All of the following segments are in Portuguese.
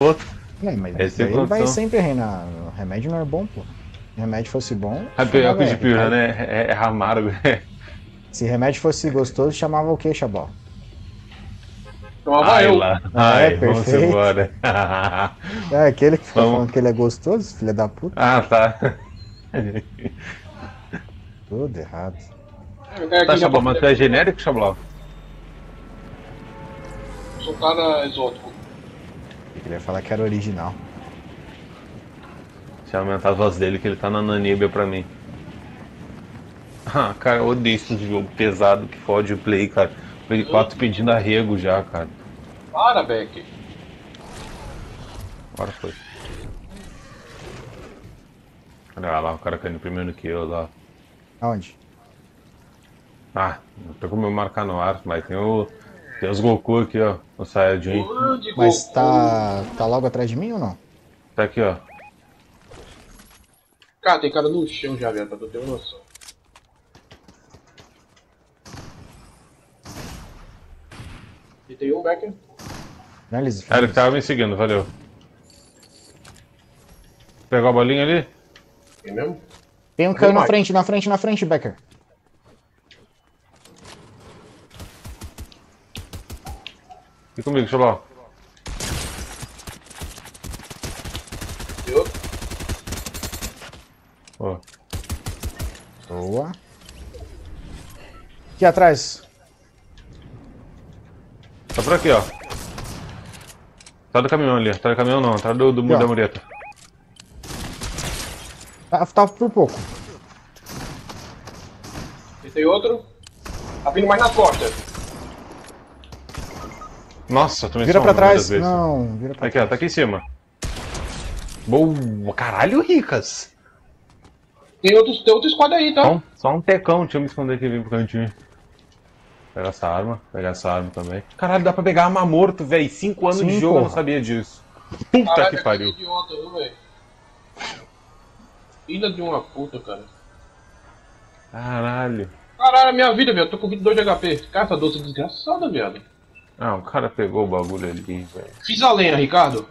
outro. É, mas Esse é vai sempre reinar. O remédio não é bom, pô. Se remédio fosse bom. É pior que o de pior, R, né? É, é amargo. Se remédio fosse gostoso, chamava o quê, Xabó? Chamava Ai eu. lá. Ai, É, vamos perfeito. embora. É aquele que fica Vamos. falando que ele é gostoso, filha da puta. ah, tá. Tudo errado. Quero Tá, Xablau, mas tu é genérico, Xablau? Sou cara exótico. Eu queria falar que era original. Deixa eu aumentar a voz dele, que ele tá na Nanibia pra mim. Ah, cara, eu odeio esse jogo pesado que fode o Play, cara. Play 4 pedindo arrego já, cara. Para, Beck. Agora foi. Olha lá, o cara caindo primeiro que eu lá. Aonde? Ah, não tem como eu marcar no ar, mas tem o. Tem os Goku aqui, ó. O Saiyajin. Mas tá. tá logo atrás de mim ou não? Tá aqui, ó. Cara, tem cara no chão já, velho, pra tu ter uma noção. E tem um Becker. Finaliza. Ah, ele que tava me seguindo, valeu. Pegou a bolinha ali? Tem mesmo? Tem um caiu na frente, na frente, na frente, Becker. E comigo, outro? Ó. Boa. Aqui atrás. Tá por aqui, ó. Tá do caminhão ali. Tá do caminhão não, tá do, do Aqui, ó. da mureta. Tá, tá por pouco. E tem outro? Tá vindo mais nas costas. Nossa, tu me Vira pra trás. vezes. Não, vira pra Aqui, ó, tá aqui em cima. Boa, caralho, Ricas. Tem outros, tem outro squad aí, tá? Só um, só um tecão, deixa eu me esconder aqui vir pro cantinho. Pegar essa arma, pegar essa arma também. Caralho, dá pra pegar arma morto, velho. Cinco anos de Sim, jogo, eu não porra. sabia disso. Puta Caraca, que pariu. idiota, viu, velho? Filha de uma puta, cara. Caralho. Caralho, minha vida, velho. Tô com 22 de HP. Cara, essa doce desgraçada, viado. Ah, o cara pegou o bagulho ali, velho. Fiz a lenha, Ricardo.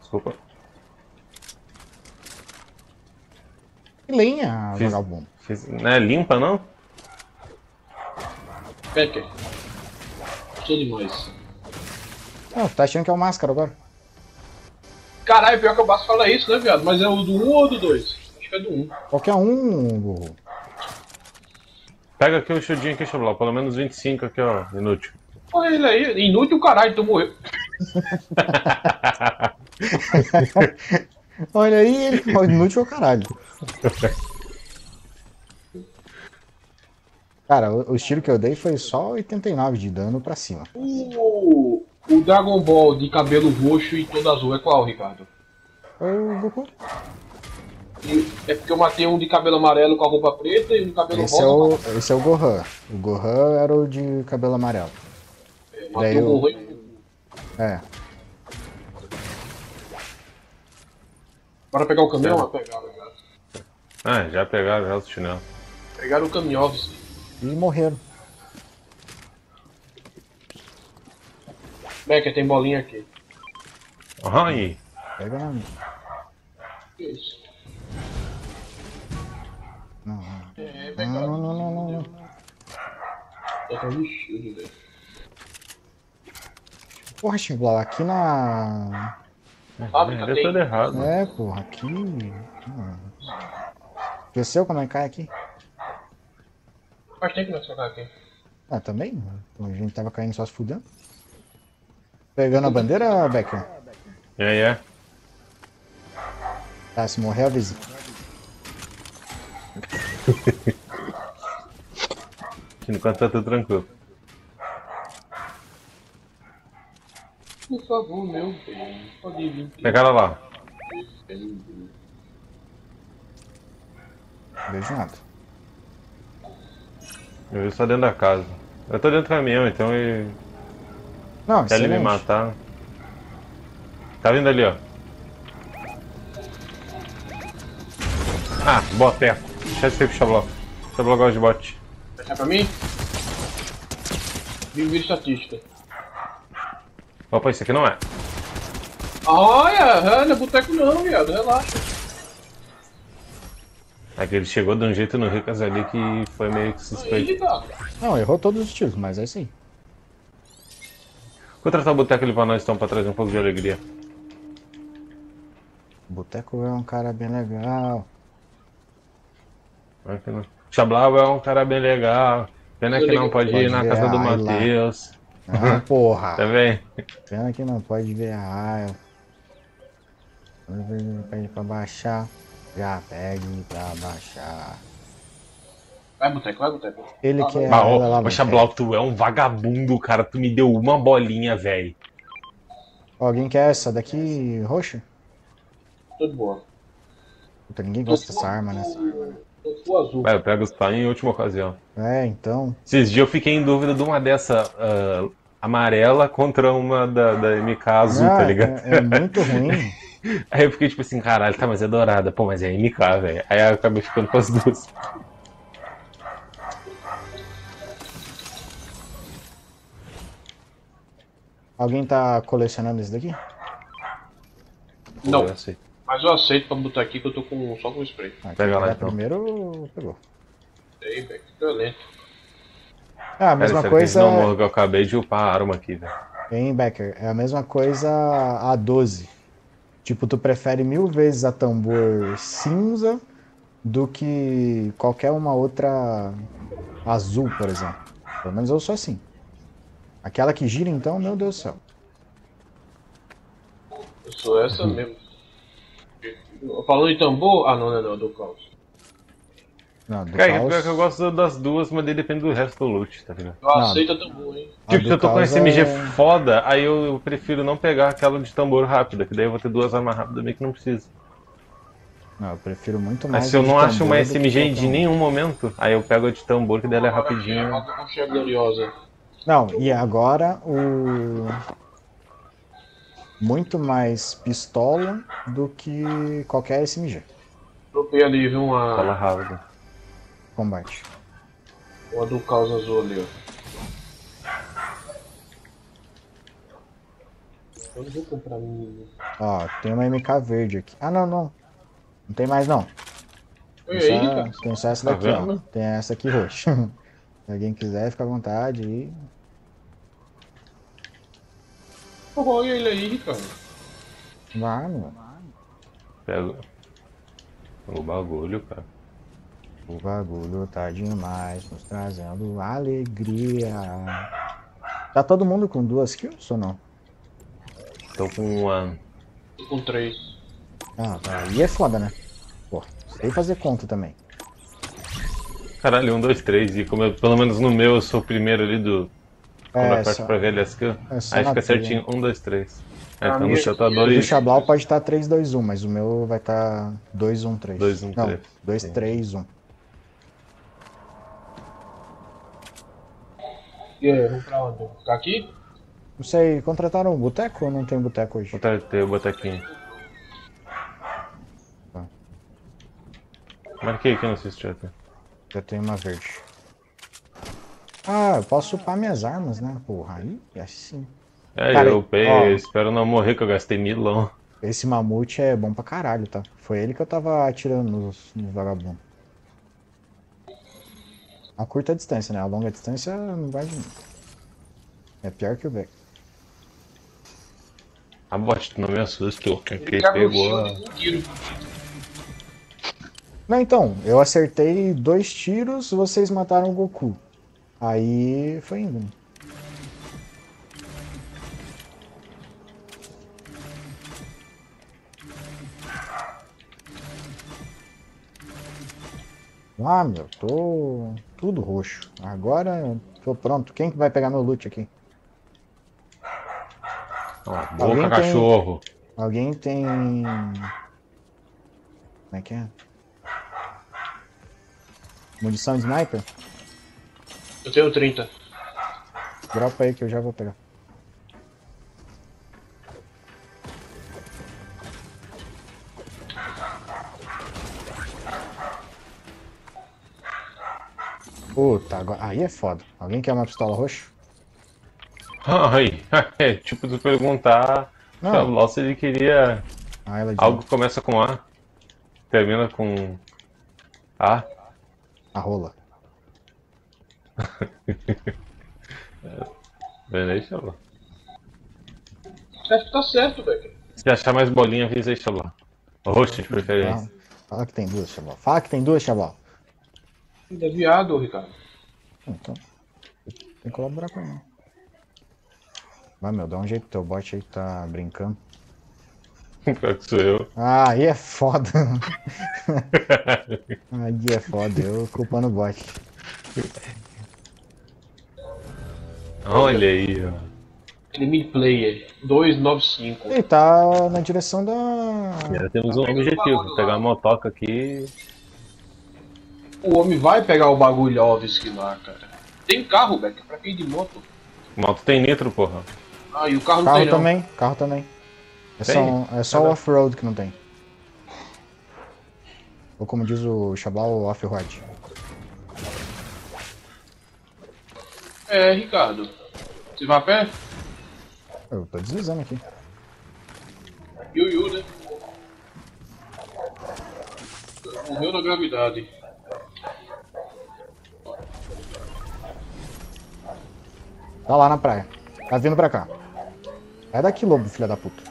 Desculpa. Que lenha, Fiz- vagabundo. Fiz- Não é limpa, não? Becker. Sou demais. Não, tá achando que é o máscara agora. Caralho, pior que o Basso fala isso, né, viado? Mas é o do 1 ou do 2? Acho que é do 1. Qualquer um, burro. Pega aqui o shieldinho aqui, Xablau. Pelo menos 25 aqui, ó. Inútil. Olha ele aí. Inútil o caralho, tu morreu. Olha aí, ele inútil caralho. Cara, o, estilo que eu dei foi só 89 de dano pra cima. O, o Dragon Ball de cabelo roxo e todo azul é qual, Ricardo? Foi o Goku. É porque eu matei um de cabelo amarelo com a roupa preta e um de cabelo Esse é, rosa. o, esse é o Gohan. O Gohan era o de cabelo amarelo. Daí o eu- o. É. Bora pegar o caminhão? É. Ah, Pegaram, cara. Ah, já pegaram já os chinelos. Pegaram o caminhão. E morreram. Becker, tem bolinha aqui. Ai, Pega na. Que isso? Não, não. É, Não, pegaram. não, não, não, não, não. Tô do shield, velho. Porra, Chimblau, aqui na. Fábrica tem. tudo errado. É, porra, aqui. Esqueceu como é que cai aqui? Faz tempo que nós jogar aqui. Ah, também? A gente tava caindo só se fudendo. Pegando a bandeira, Becker? É, é. Tá, se morrer avisa. Aqui no canto tá tudo tranquilo. Por favor, meu bem. Pode vir. Pegaram lá. Vejo nada. Eu vi só dentro da casa. Eu tô dentro do caminhão, então ele Não, quer ele me matar. Tá vindo ali, ó. Ah, boteco. Deixa esse aí pro Xablau. Xablau gosta de bote. Deixar pra mim? Vivo estatística. Opa, isso aqui não é. Olha, não é boteco não, viado, relaxa. É que ele chegou de um jeito no Ricas ali que foi meio que suspeito. Cara. Não, errou todos os tiros, mas é aí. Contratar o boteco ali pra nós então pra trazer um pouco de alegria. O Boteco é um cara bem legal. Que não. Chablau é um cara bem legal. Pena que não pode ir na casa do. Matheus. Ah, porra. Tá bem? Pena que não pode ver a raia. Quando ele pede pra baixar, já pede pra baixar. Vai, boteco, vai, boteco. Ele Ah, quer Ah, ela lá ô, no ô Chablau, tu é um vagabundo, cara. Tu me deu uma bolinha, velho. Alguém quer essa daqui roxa? Tudo boa. Puta, ninguém gosta dessa arma, né? Full azul. Vai, eu pego só em última ocasião. É, então. Esses dias eu fiquei em dúvida de uma dessa ah, amarela contra uma da, da MK azul, Ah, tá ligado? É, é muito ruim. Aí eu fiquei tipo assim, caralho, tá, mas é dourada. Pô, mas é MK, velho. Aí eu acabei ficando com as duas. Alguém tá colecionando esse daqui? Não. eu sei. Mas eu aceito pra botar aqui que eu tô com, só com spray. Ah, Pega lá, pegar então. Primeiro, pegou. Aí, velho, que violento. Ah, a Cara, mesma sério, coisa. Não eu acabei de upar a arma aqui, velho. Hein, Becker? É a mesma coisa a 12. Tipo, tu prefere mil vezes a tambor cinza do que qualquer uma outra azul, por exemplo. Pelo menos eu sou assim. Aquela que gira, então, meu Deus do céu. Eu sou essa mesmo. Falando em tambor. Ah, não, não, não, do caos. Não, do Cara, caos, pior que eu gosto das duas, mas daí depende do resto do loot, tá ligado? Eu aceito tambor, hein? Tipo, do se eu tô com SMG é- foda, aí eu, eu prefiro não pegar aquela de tambor rápida, que daí eu vou ter duas armas rápidas meio que não precisa. Não, eu prefiro muito mais. Mas se eu de não acho uma SMG de nenhum momento, aí eu pego a de tambor, que daí ela é gloriosa. Não, e agora o. Muito mais pistola do que qualquer SMG. Tropei ali, viu? Fala Uma, rápido. Combate. uma do caos azul ali, ó. Eu não vou comprar menino. Ó, tem uma MK verde aqui. Ah, não, não. Não tem mais, não. Tem só, tem só essa Tá daqui, ó. vendo? Tem essa aqui roxa. Se alguém quiser, fica à vontade aí. Olha ele aí, Ricardo. Vai, meu. Pego. O bagulho, cara. O bagulho tá demais, nos trazendo alegria. Tá todo mundo com duas kills ou não? Tô com uma. Tô com três. Ah, aí é foda, né? Pô, sei fazer conta também. Caralho, um, dois, três. E como eu, pelo menos no meu, eu sou o primeiro ali do. Quando É, eu aperto só- pra ver as skill. é só Aí fica certinho. Um, dois, três. É, então seu tá O do dois. Xablau pode estar 3, 2, 1, mas o meu vai estar 2, 1, 3. 2, 1, Não, 3. 2, Sim. 3, 1. E aí, vamos pra onde? Ficar aqui? Não sei, contrataram um boteco ou não tem boteco hoje? Ter o botequinho. Tá. Marquei aqui no chat. Já tem uma verde. Ah, eu posso upar minhas armas, né? Porra, aí é assim. É, Cara, eu upei, ó. espero não morrer que eu gastei milão. Esse mamute é bom pra caralho, tá? Foi ele que eu tava atirando nos, nos vagabundos. A curta distância, né? A longa distância não vai de mim. É pior que o Beck. A bot, tu não me assustou. Quem o pegou a... Não, então, eu acertei dois tiros, vocês mataram o Goku. Aí foi indo. Ah, meu, tô tudo roxo. Agora tô pronto. Quem que vai pegar meu loot aqui? Alguém boca, tem- cachorro. Alguém tem. Como é que é? Munição de sniper? Eu tenho 30. Dropa aí que eu já vou pegar. Puta, agora... aí é foda. Alguém quer uma pistola roxa? Ai, é tipo tu perguntar O Não, Lost ele queria ah, ela algo que começa com A, termina com A. A rola. Vendo aí, Xaló? Acho que tá certo, velho. Se achar mais bolinha, avisa aí, Xaló. Roxo de preferência. Fala que tem duas, Xabal. Fala que tem duas, Xabal. Ainda é viado, Ricardo. Então, tem que colaborar com ele. Vai, meu, dá um jeito, teu bot aí tá brincando. Pior que sou eu. Ah, aí é foda. aí é foda, eu culpando o bot. Olha aí, ó. Enemy Player 295. Ele tá na direção da. Já temos um objetivo, pegar uma motoca aqui. O homem vai pegar o bagulho Ovski lá, cara. Tem carro, Beck, pra quem de moto? Moto tem nitro, porra. Ah, e o carro não Carro tem não. também, carro também. É Tem? só, é só o off-road que não tem. Ou como diz o Xabal, off-road. É, Ricardo. Você vai a pé? Eu tô deslizando aqui. Yu Yu, né? Morreu na gravidade. Tá lá na praia. Tá vindo pra cá. Sai daqui, lobo, filha da puta.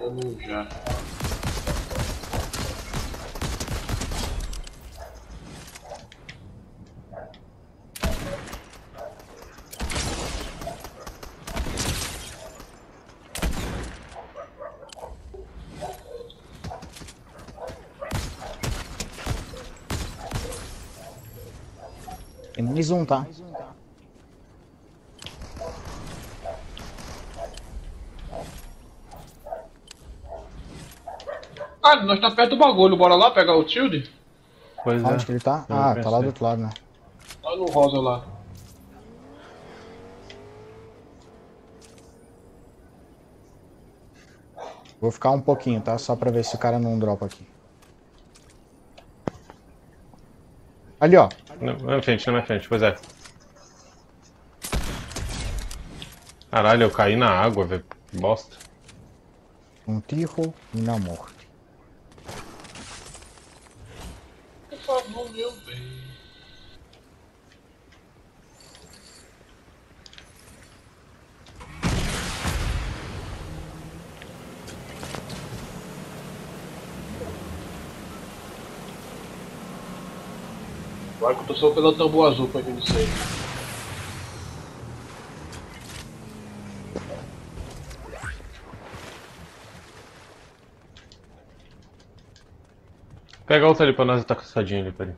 Vamos já. Tem mais um, tá? Ah, nós tá perto do bagulho. Bora lá pegar o Tilde? Pois é. Onde que ele tá? Eu Ah, tá lá do outro lado, né? Lá no rosa lá. Vou ficar um pouquinho, tá? Só pra ver se o cara não dropa aqui. Ali, ó. Não, na minha frente, na minha frente, pois é. Caralho, eu caí na água, velho. Bosta. Um tiro e na morte. Agora que eu tô só pelo tambor azul pra mim isso aí. Pega outra ali pra nós, tá caçadinho ali, peraí.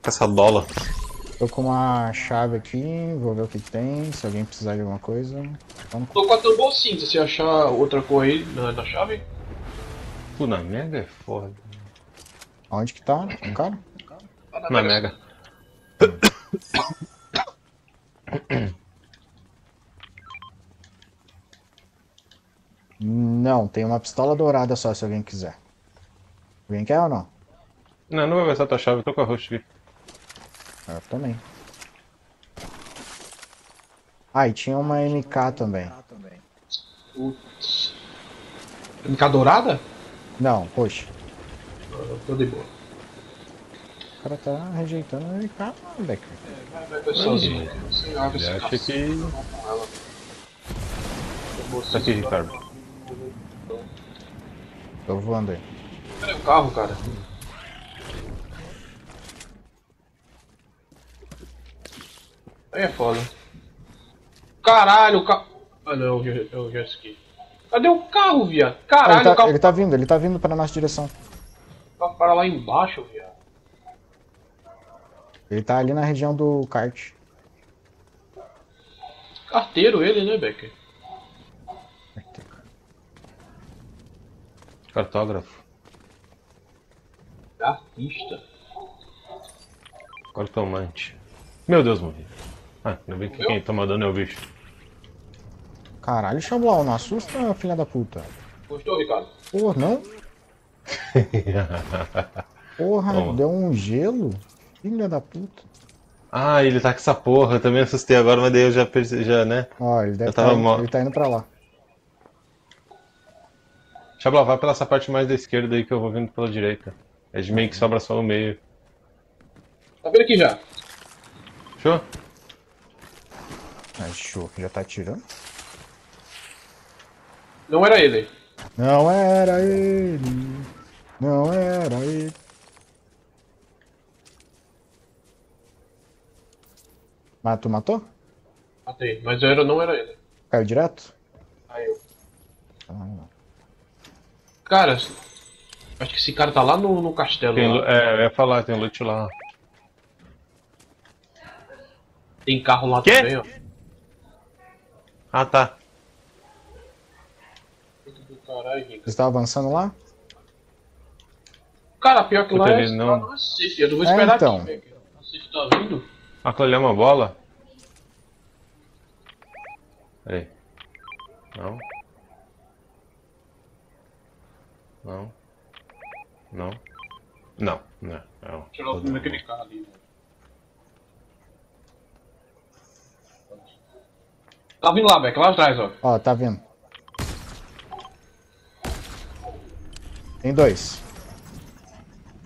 Caçadola. Tô com uma chave aqui, vou ver o que tem, se alguém precisar de alguma coisa. Vamos. Tô com a tambor cinza, se achar outra cor aí na, na chave. Pô, na Mega é foda. Onde que tá? O cara? Na Mega. Não, tem uma pistola dourada só se alguém quiser. Alguém quer ou não? Não, não vai ver essa tua chave, eu tô com a roxa aqui. Eu também. Ah, e tinha uma MK também. Putz. MK dourada? Não, poxa. Eu Tô de boa. O cara tá rejeitando a MK, Becker. Vai, vai, vai sozinho. Ele sem acha que. Tá aqui. Ricardo. Tô voando aí. Cadê o carro, cara? Aí é foda. Caralho, o carro. Ah não, eu, eu já esqueci. Cadê o carro, viado? Ah, Caralho, ele, o tá, carro ele tá vindo, ele tá vindo pra nossa direção. Tá para lá embaixo, viado. Ele tá ali na região do kart. Carteiro ele, né, Becker? Cartógrafo. Artista. Cartomante. Meu Deus, morri. Ah, ainda bem que quem tá mandando é o bicho. Caralho, Xablau, não assusta, filha da puta. Gostou, Ricardo? Porra, não? Porra, Toma. deu um gelo? Filha da puta. Ah, ele tá com essa porra, eu também assustei agora, mas daí eu já percebi, já, né? Ó, ele deve tá, mal. ele tá indo pra lá. Xabla, vai pela essa parte mais da esquerda aí que eu vou vindo pela direita. É de meio que sobra só o meio. Tá vendo aqui já? Ah, show, já tá atirando. Não era ele. Não era ele. Não era ele. Mas tu matou? Matei, mas era, não era ele. Caiu direto? Aí eu. Ah, Cara, acho que esse cara tá lá no, no castelo. Tem, é, eu ia falar, tem loot lá. Tem carro lá Quê? também, ó. Ah, tá. Caralho. Você estava avançando lá? Cara, pior que lá Puta, é ele não- lá no Recife. Eu vou É, esperar então. aqui, velho. O Recife tá vindo. Aquilo ali é uma bola? Peraí. Não. Não. Não. Não, não. não. Tirar o filme daquele carro ali. velho. Tá vindo lá, Beck, lá atrás, ó. Ó, tá vindo. Tem dois.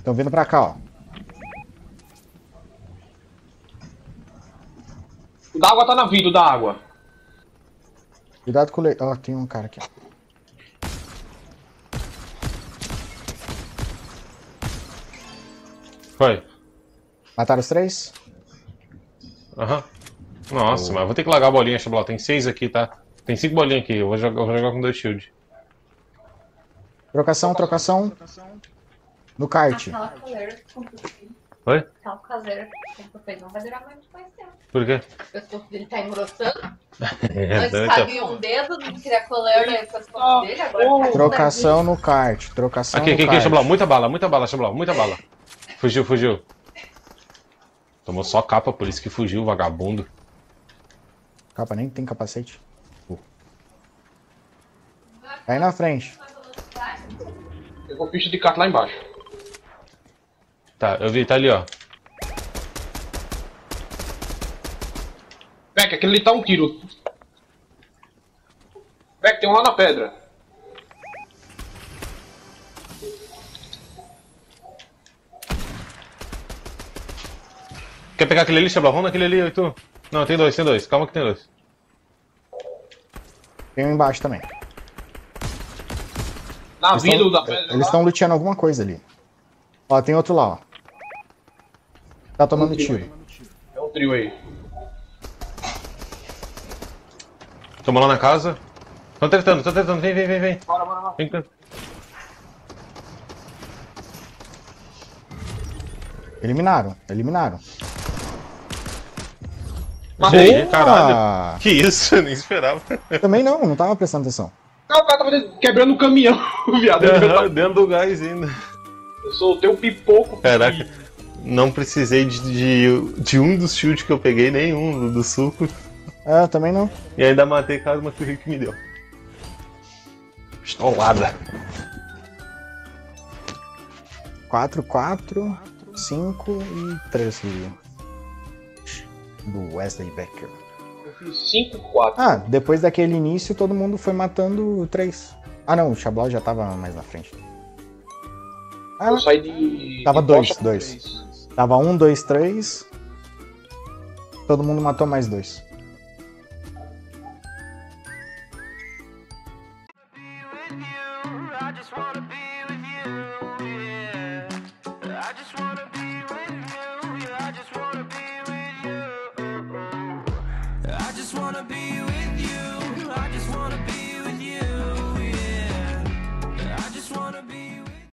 Estão vindo pra cá, ó. O da água tá na vida, o da água. Cuidado com o leite. Ó, tem um cara aqui. ó. Foi. Mataram os três? Aham. Nossa, mas eu vou ter que largar a bolinha, Xabla. Tem seis aqui, tá? Tem cinco bolinhas aqui. Eu vou jogar, eu vou jogar com dois shield. Trocação, trocação. No kart. Aquela coleira que comprou. Oi? Aquela caseira que comprou não vai durar muito mais tempo. Por quê? O pescoço dele tá engrossando. É, Antes ter- cabia um dedo, não queria coleira e o pescoço dele, agora oh. tá Trocação no kart. Trocação Aqui, no aqui, aqui, kart. Xabla. Muita bala, muita bala, Xabla. Muita bala. Fugiu, fugiu. Tomou só capa, por isso que fugiu, vagabundo. Capa nem tem capacete. Aí na frente. Pegou pista de carro lá embaixo. Tá, eu vi, tá ali, ó. Beck, aquele ali tá um tiro. Beck, tem um lá na pedra. Quer pegar aquele ali, Xabla? Vamos naquele ali, tu. Não, tem dois, tem dois. Calma que tem dois. Tem um embaixo também. Na Eles vida tão- da pedra. Eles estão luteando alguma coisa ali. Ó, tem outro lá, ó. Tá tomando tiro. É um trio aí. Tamo lá na casa. Tão tretando, tão tretando. Vem, vem, vem, vem. Bora, bora, bora. Vem cá. Eliminaram, eliminaram. Matei. Caralho. Que isso, eu nem esperava. também não, não tava prestando atenção. Não, o cara tava quebrando o caminhão, viado. Eu, Aham, Dentro do gás ainda. eu soltei um pipoco. Caraca não precisei de, de, de um dos chutes que eu peguei, nenhum do, suco. É, também não. E ainda matei cada uma que o Rick me deu. Pistolada. 4, 4, 5 e 3 do Wesley Becker. Eu fiz 5, 4. Ah, depois daquele início todo mundo foi matando 3. Ah não, o Xablau já tava mais na frente. Ah, eu saí de. Tava 2, 2. Tava um, dois, três. Todo mundo matou mais dois.